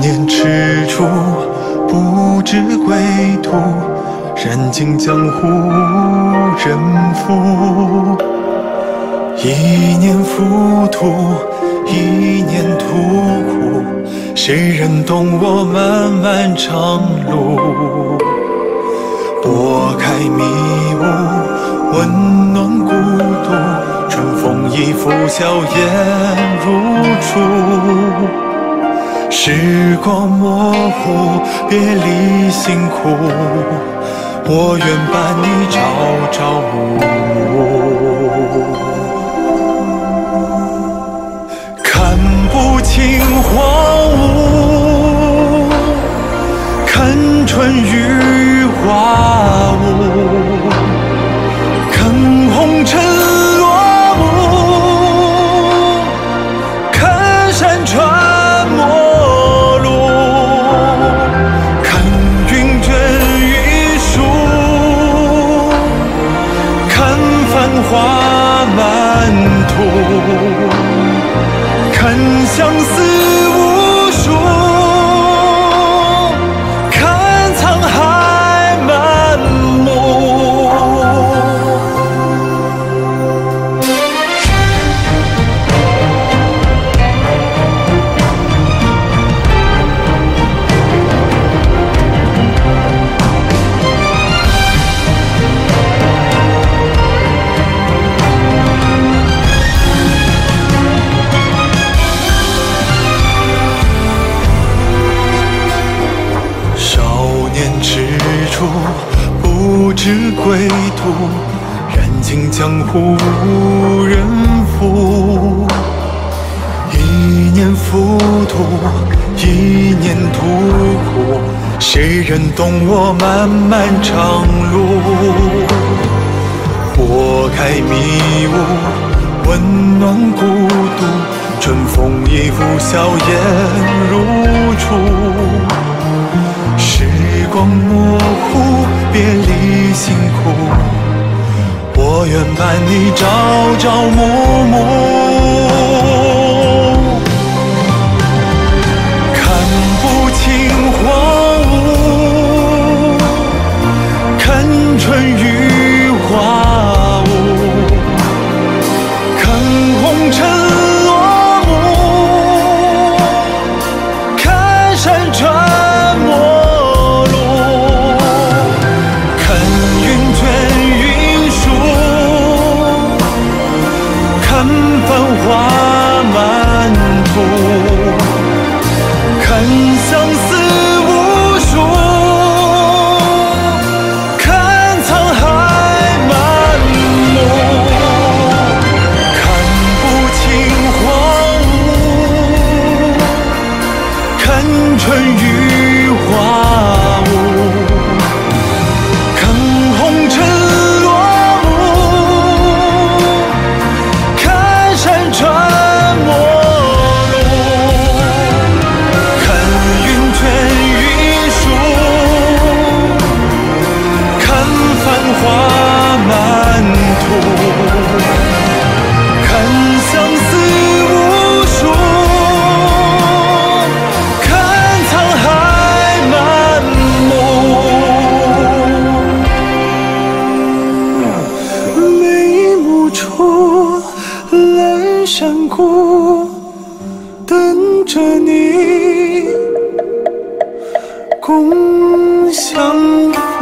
年踟蹰，不知归途，燃尽江湖人负。一念浮屠，一念屠苦，谁人懂我漫漫长路？拨开迷雾，温暖孤独，春风一拂，笑颜如初。时光模糊，别离辛苦，我愿伴你朝朝暮暮。看不清荒芜，看春雨归途，人尽江湖无人负。一念浮屠，一念屠苦，谁人懂我漫漫长路？拨开迷雾，温暖孤独，春风一拂，笑颜如初。时光模糊，别离辛苦，我愿伴你朝朝暮暮。看相思无数，看沧海满目，看不清荒芜，看春雨花。出，阑珊谷。等着你，共享。